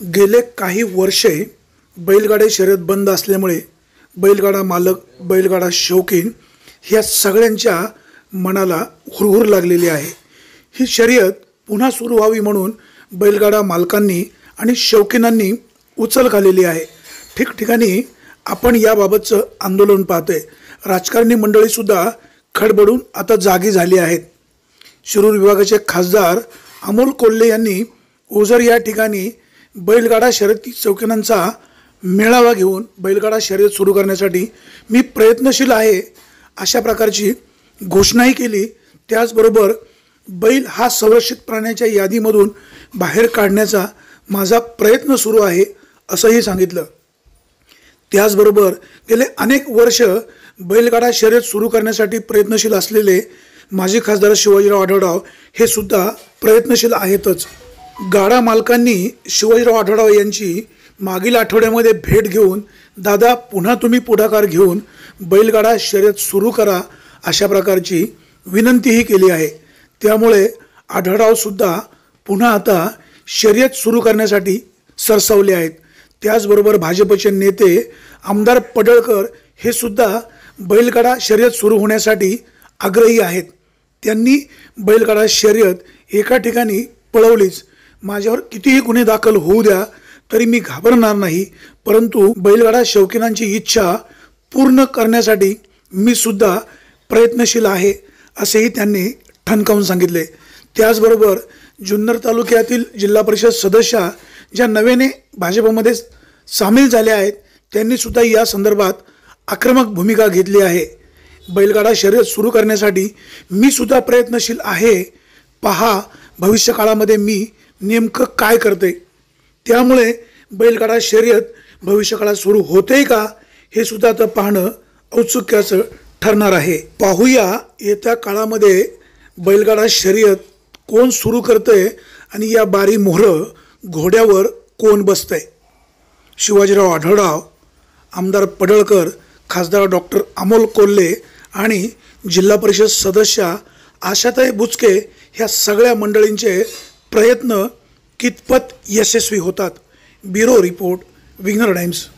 गेले काही वर्षे बैलगाडे शर्यत बंद असल्यामुळे बैलगाडा मालक बैलगाडा शौकीन ह्या सगळ्यांच्या मनाला हुरहुर लागलेली आहे. ही शर्यत पुन्हा सुरू व्हावी म्हणून बैलगाडा मालकांनी आणि शौकीनांनी उचल घालेली आहे. ठिकठिकाणी आपण याबाबतचं आंदोलन पाहतोय. राजकारणी मंडळीसुद्धा खडबडून आता जागी झाली आहेत. शिरूर विभागाचे खासदार अमोल कोल्हे यांनी ओझर या ठिकाणी बैलगाडा शर्यती चौकीनांचा मेळावा घेऊन बैलगाडा शर्यत सुरू करण्यासाठी मी प्रयत्नशील आहे अशा प्रकारची घोषणाही केली. त्याचबरोबर बैल हा संरक्षित प्राण्याच्या यादीमधून बाहेर काढण्याचा माझा प्रयत्न सुरू आहे असंही सांगितलं. त्याचबरोबर गेले अनेक वर्ष बैलगाडा शर्यत सुरू करण्यासाठी प्रयत्नशील असलेले माजी खासदार शिवाजीराव आढळराव हे सुद्धा प्रयत्नशील आहेतच. गाडा मालकांनी शिवाजीराव आढळराव यांची मागील आठवड्यामध्ये भेट घेऊन दादा पुन्हा तुम्ही पुढाकार घेऊन बैलगाडा शर्यत सुरू करा अशा प्रकारची विनंतीही केली आहे. त्यामुळे आढळरावसुद्धा पुन्हा आता शर्यत सुरू करण्यासाठी सरसावले आहेत. त्याचबरोबर भाजपचे नेते आमदार पडळकर हे सुद्धा बैलगाडा शर्यत सुरू होण्यासाठी आग्रही आहेत. त्यांनी बैलगाडा शर्यत एका ठिकाणी पळवलीच. माझ्यावर कितीही गुन्हे दाखल होऊ द्या तरी मी घाबरणार नाही. परंतु बैलगाडा शौकीनांची इच्छा पूर्ण करण्यासाठी मी सुद्धा प्रयत्नशील आहे असेही त्यांनी ठणकावून सांगितले. त्याचबरोबर जुन्नर तालुक्यातील जिल्हा परिषद सदस्या ज्या नव्याने भाजपमध्ये सामील झाल्या आहेत त्यांनी सुद्धा या संदर्भात आक्रमक भूमिका घेतली आहे. बैलगाडा शर्यत सुरू करण्यासाठी मी सुद्धा प्रयत्नशील आहे. पहा भविष्यकाळामध्ये मी नेमकं काय करते त्यामुळे बैलगाडा शर्यत भविष्यकाळात सुरू होते का? हे सुद्धा आता पाहणं औत्सुक्याचं ठरणार आहे. पाहूया येत्या काळामध्ये बैलगाडा शर्यत कोण सुरू करतंय आणि या बारी मोहरं घोड्यावर कोण बसतंय? शिवाजीराव आढळराव आमदार पडळकर खासदार डॉक्टर अमोल कोल्हे आणि जिल्हा परिषद सदस्या आशाताई बुचके ह्या सगळ्या मंडळींचे प्रयत्न कितपत यशस्वी होतात? ब्युरो रिपोर्ट विग्नर टाइम्स.